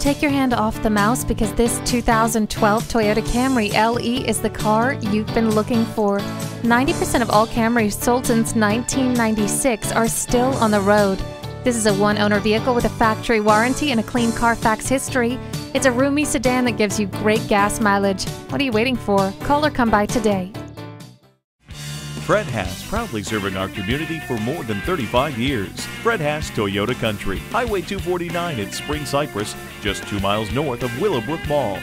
Take your hand off the mouse because this 2012 Toyota Camry LE is the car you've been looking for. 90% of all Camrys sold since 1996 are still on the road. This is a one owner vehicle with a factory warranty and a clean Carfax history. It's a roomy sedan that gives you great gas mileage. What are you waiting for? Call or come by today. Fred Haas, proudly serving our community for more than 35 years. Fred Haas Toyota Country, Highway 249 at Spring Cypress, just two miles north of Willowbrook Mall.